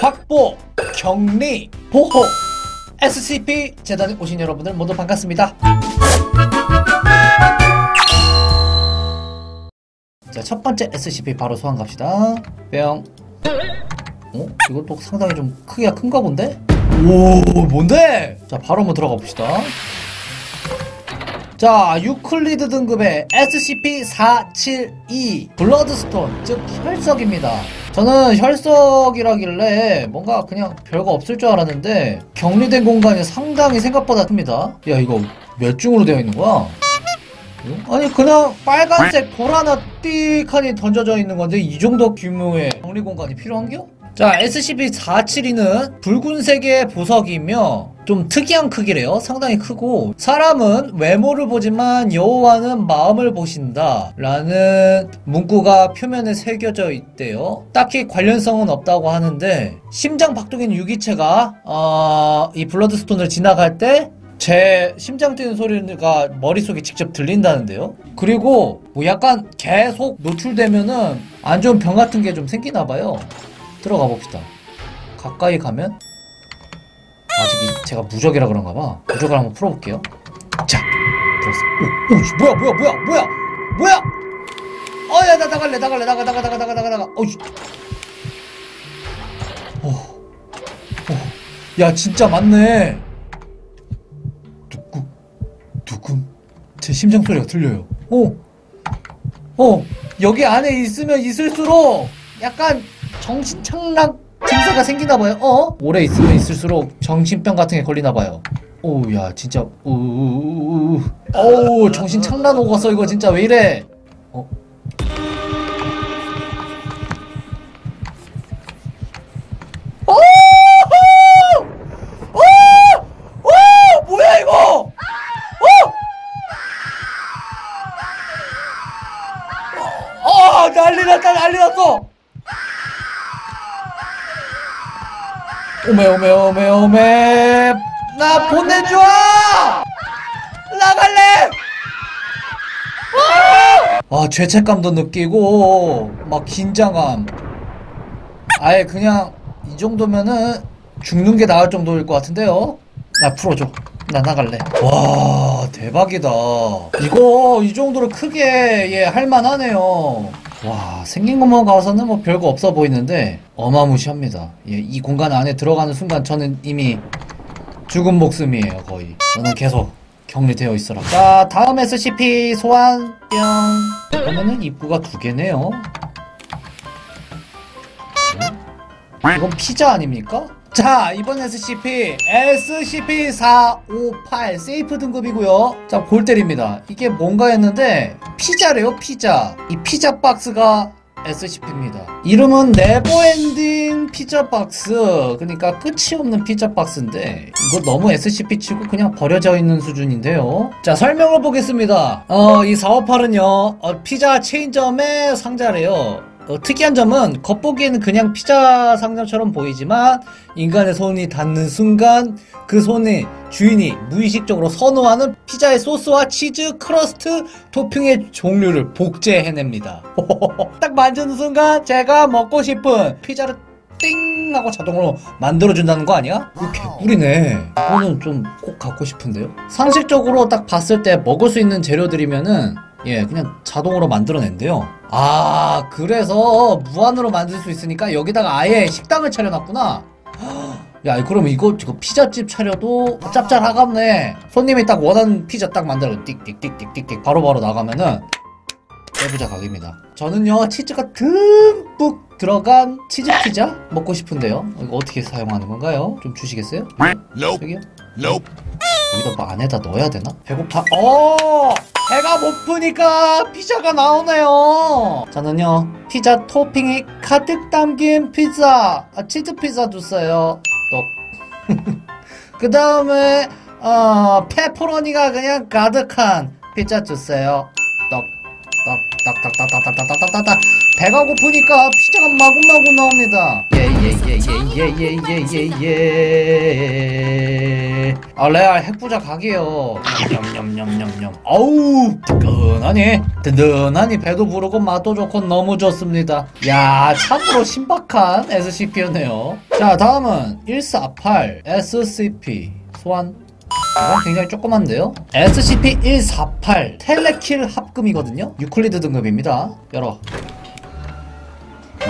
확보, 격리, 보호 SCP 재단에 오신 여러분들 모두 반갑습니다. 자, 첫 번째 SCP 바로 소환 갑시다. 뿅. 어? 이것도 상당히 좀 크기가 큰가 본데? 오, 뭔데? 자, 바로 한번 들어가 봅시다. 자, 유클리드 등급의 SCP-472 Bloodstone, 즉 혈석입니다. 저는 혈석이라길래 뭔가 그냥 별거 없을 줄 알았는데 격리된 공간이 상당히 생각보다 큽니다. 야, 이거 몇 중으로 되어 있는 거야? 응? 아니 그냥 빨간색 볼 하나 띡하니 던져져 있는 건데 이 정도 규모의 격리 공간이 필요한겨? 자 SCP-472는 붉은색의 보석이며 좀 특이한 크기래요 상당히 크고 사람은 외모를 보지만 여호와는 마음을 보신다 라는 문구가 표면에 새겨져 있대요 딱히 관련성은 없다고 하는데 심장 박동인 유기체가 어, 이 블러드스톤을 지나갈 때제 심장 뛰는 소리가 머릿속에 직접 들린다는데요. 그리고 뭐 약간 계속 노출되면은 안 좋은 병 같은 게 좀 생기나 봐요. 들어가 봅시다. 가까이 가면 아직 이- 제가 무적이라 그런가 봐. 무적을 한번 풀어볼게요. 자, 들었어. 오, 오, 씨, 뭐야, 뭐야, 뭐야, 뭐야, 뭐야? 어, 야, 나 나갈래, 나갈래, 나가, 나가, 나가, 나가, 나가, 나가. 어, 씨. 어, 어, 야, 진짜 맞네. 누구, 누구? 제 심장 소리가 들려요. 어, 어, 여기 안에 있으면 있을수록 약간 정신 착락 증세가 생기나 봐요. 어? 오래 있으면 있을수록 정신병 같은 게 걸리나 봐요. 오, 야, 진짜, 우우우우. 어우, 정신착락 오겠어, 이거 진짜 왜 이래? 오메, 오메, 오메, 오메! 나 보내줘! 나갈래! 아, 죄책감도 느끼고, 막 긴장감. 아예 그냥, 이 정도면은, 죽는 게 나을 정도일 것 같은데요? 나 풀어줘. 나 나갈래. 와, 대박이다. 이거, 이 정도로 크게, 예, 할만하네요. 와, 생긴 것만 가서는 뭐 별거 없어 보이는데, 어마무시합니다. 예, 이 공간 안에 들어가는 순간 저는 이미 죽은 목숨이에요, 거의. 저는 계속 격리되어 있어라. 자, 다음 SCP 소환, 뿅. 그러면은 입구가 두 개네요. 이건 피자 아닙니까? 자, 이번 SCP, SCP-458 safe 등급이고요. 자, 골 때립니다. 이게 뭔가 했는데, 피자래요, 피자. 이 피자 박스가 SCP입니다. 이름은 never ending 피자 박스. 그러니까 끝이 없는 피자 박스인데, 이거 너무 SCP 치고 그냥 버려져 있는 수준인데요. 자, 설명을 보겠습니다. 어, 이 458은요, 어, 피자 체인점의 상자래요. 어, 특이한 점은 겉보기에는 그냥 피자 상자처럼 보이지만 인간의 손이 닿는 순간 그 손의 주인이 무의식적으로 선호하는 피자의 소스와 치즈, crust, 토핑의 종류를 복제해냅니다. 딱 만지는 순간 제가 먹고 싶은 피자를 띵 하고 자동으로 만들어준다는 거 아니야? 이거 개꿀이네. 이거는 좀 꼭 갖고 싶은데요? 상식적으로 딱 봤을 때 먹을 수 있는 재료들이면은 예, 그냥 자동으로 만들어낸대요. 아, 그래서 무한으로 만들 수 있으니까 여기다가 아예 식당을 차려놨구나. 야, 그러면 이거 지금 피자집 차려도 짭짤하겠네. 손님이 딱 원하는 피자 딱 만들어 띡띡띡띡띡 바로바로 나가면은 빼부자 각입니다. 저는요 치즈가 듬뿍 들어간 치즈 피자 먹고 싶은데요. 이거 어떻게 사용하는 건가요? 좀 주시겠어요? 저기요? Nope. 여기다 뭐 안에다 넣어야 되나? 배고파. 어! 배가 고프니까 피자가 나오네요. 저는요 피자 토핑이 가득 담긴 피자, 아, 치즈 피자. 떡. 그 다음에 어 페퍼로니가 그냥 가득한 피자 주세요. 떡. 딱딱딱딱딱딱딱딱딱 배가 고프니까 피자가 마구마구 나옵니다. 예예예예예예예예예 레알 아 레알 핵부자 각이에요. 냠냠냠냠냠 어우 뜨끈하니? 든든하니 배도 부르고 맛도 좋고 너무 좋습니다. 야 참으로 신박한 SCP였네요. 자 다음은 148 SCP 소환. 이건 굉장히 조그만데요? SCP-148 텔레킬 합금이거든요? 유클리드 등급입니다. 열어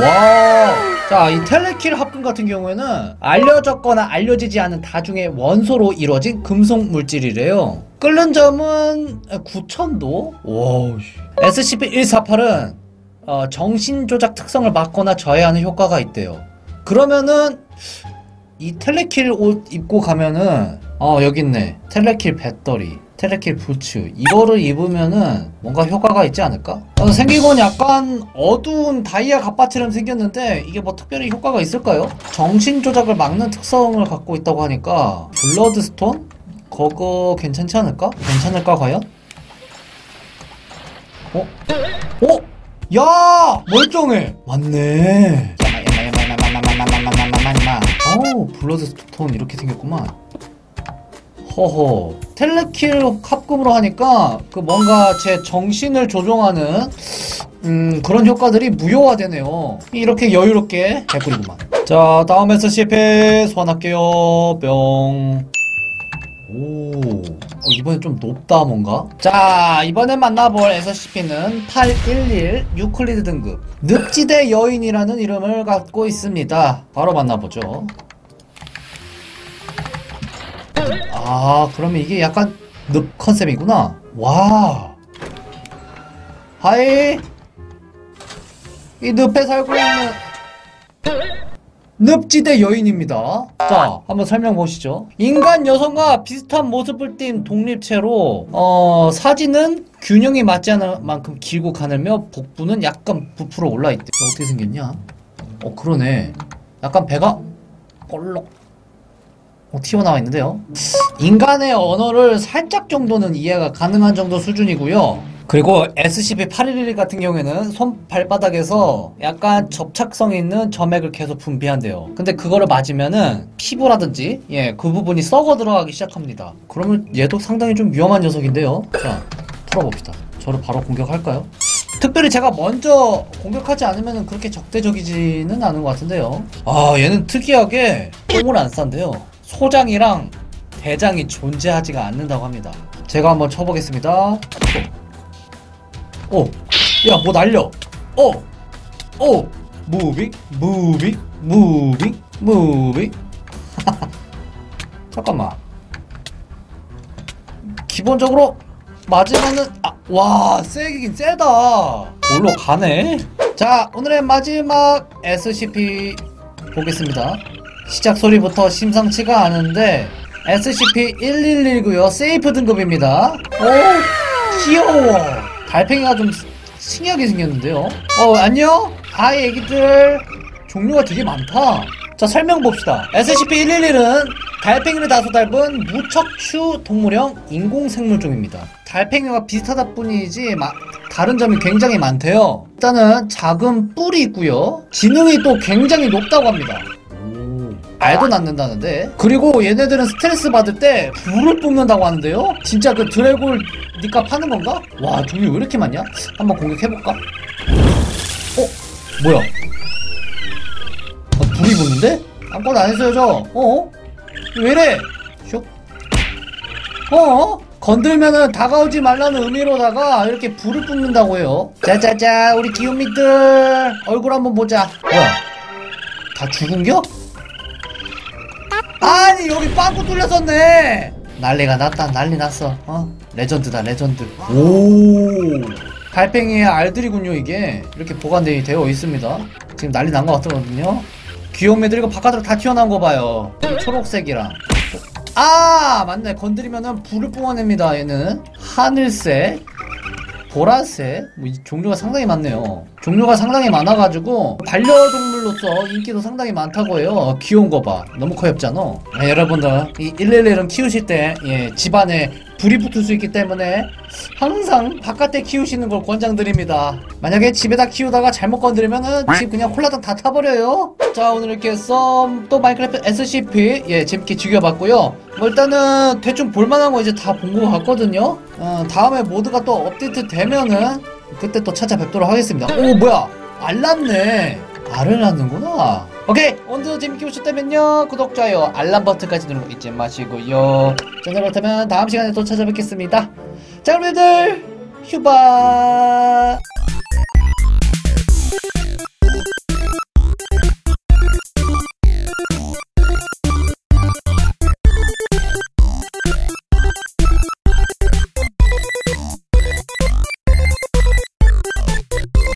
와. 자, 이 텔레킬 합금 같은 경우에는 알려졌거나 알려지지 않은 다중의 원소로 이루어진 금속 물질이래요. 끓는 점은 9000도? 와. SCP-148은 어, 정신 조작 특성을 막거나 저해하는 효과가 있대요. 그러면은 이 텔레킬 옷 입고 가면은 어 여기 있네 텔레킬 배터리 텔레킬 부츠 이거를 입으면은 뭔가 효과가 있지 않을까? 어, 생긴 건 약간 어두운 다이아 갑바처럼 생겼는데 이게 뭐 특별히 효과가 있을까요? 정신 조작을 막는 특성을 갖고 있다고 하니까 블러드스톤? 그거 괜찮지 않을까? 괜찮을까 과연? 어? 어? 야! 멀쩡해! 맞네 야마야마야마야마야마야마야마야마 어우 블러드스톤 이렇게 생겼구만 허허. 텔레킬 합금으로 하니까 그 뭔가 제 정신을 조종하는 음 그런 효과들이 무효화되네요. 이렇게 여유롭게 개꿀이구만. 자 다음 SCP 소환할게요. 뿅. 오, 어, 이번엔 좀 높다 뭔가? 자 이번에 만나볼 SCP는 811 유클리드 등급. 늪지대 여인이라는 이름을 갖고 있습니다. 바로 만나보죠 아 그러면 이게 약간 늪 컨셉이구나. 와 hi. 이 늪에 살고 있는 늪지대 여인입니다. 자 한번 설명 보시죠. 인간 여성과 비슷한 모습을 띈 독립체로 어 사지는 균형이 맞지 않을 만큼 길고 가늘며 복부는 약간 부풀어 올라있대. 어떻게 생겼냐? 어 그러네. 약간 배가 꼴록 어, 튀어나와 있는데요. 인간의 언어를 살짝 정도는 이해가 가능한 정도 수준이고요. 그리고 SCP-811 같은 경우에는 손 발바닥에서 약간 접착성 있는 점액을 계속 분비한대요. 근데 그거를 맞으면은 피부라든지 예, 그 부분이 썩어 들어가기 시작합니다. 그러면 얘도 상당히 좀 위험한 녀석인데요. 자, 풀어봅시다. 저를 바로 공격할까요? 특별히 제가 먼저 공격하지 않으면 그렇게 적대적이지는 않은 것 같은데요. 아, 얘는 특이하게 똥을 안 싼대요. 소장이랑 대장이 존재하지가 않는다고 합니다. 제가 한번 쳐보겠습니다. 오, 야, 뭐 날려? 오, 오, moving, moving, moving, moving. 잠깐만. 기본적으로 맞으면은 아, 와, 세긴 세다. 골로 가네. 자, 오늘의 마지막 SCP 보겠습니다. 시작 소리부터 심상치가 않은데 SCP-111고요 safe 등급입니다. 오 귀여워. 달팽이가 좀 신기하게 생겼는데요. 어 안녕? hi 애기들. 종류가 되게 많다. 자 설명 봅시다. SCP-111은 달팽이를 다소 닮은 무척추 동물형 인공생물종입니다. 달팽이와 비슷하다 뿐이지 마, 다른 점이 굉장히 많대요. 일단은 작은 뿔이 있고요. 지능이 또 굉장히 높다고 합니다 알도 낳는다는데 그리고 얘네들은 스트레스 받을 때 불을 뿜는다고 하는데요 진짜 그 드래골 니값 파는 건가? 와 종류 왜 이렇게 많냐? 한번 공격해볼까? 어? 뭐야? 아, 불이 붙는데? 아무것도 안 했어요 저 어? 왜 이래? 슉 어? 건들면은 다가오지 말라는 의미로다가 이렇게 불을 뿜는다고 해요 자자자 우리 귀요미들 얼굴 한번 보자 뭐야 다 죽은겨? 아니 여기 빵꾸 뚫렸었네. 난리가 났다 난리 났어. 어? 레전드다 레전드. 오. 달팽이의 알들이군요 이게. 이렇게 보관되어 되어 있습니다. 지금 난리 난 것 같거든요. 귀요미들 이거 바깥으로 다 튀어나온 거 봐요. 초록색이랑. 아 맞네. 건드리면은 불을 뿜어냅니다 얘는. 하늘색 보라색 뭐 종류가 상당히 많네요. 종류가 상당히 많아가지고 반려동 물 동물로서 인기도 상당히 많다고 해요. 귀여운 거 봐. 너무 커엽잖아. 네, 여러분들, 이 111은 키우실 때, 예, 집안에 불이 붙을 수 있기 때문에 항상 바깥에 키우시는 걸 권장드립니다. 만약에 집에다 키우다가 잘못 건드리면은 집 그냥 홀라당 다 타버려요. 자, 오늘 이렇게 썸, 또 마인크래프트 SCP, 예, 재밌게 즐겨봤고요. 뭐 일단은 대충 볼만한 거 이제 다 본 것 같거든요. 어, 다음에 mod가 또 업데이트 되면은 그때 또 찾아뵙도록 하겠습니다. 오, 뭐야? 알랐네. 알을 낳는구나. 오케이 오늘도 재밌게 보셨다면요. 구독 좋아요 알람 버튼까지 누르고 잊지 마시고요. 자 그렇다면 다음 시간에 또 찾아뵙겠습니다. 자 그럼 여러분들 휴바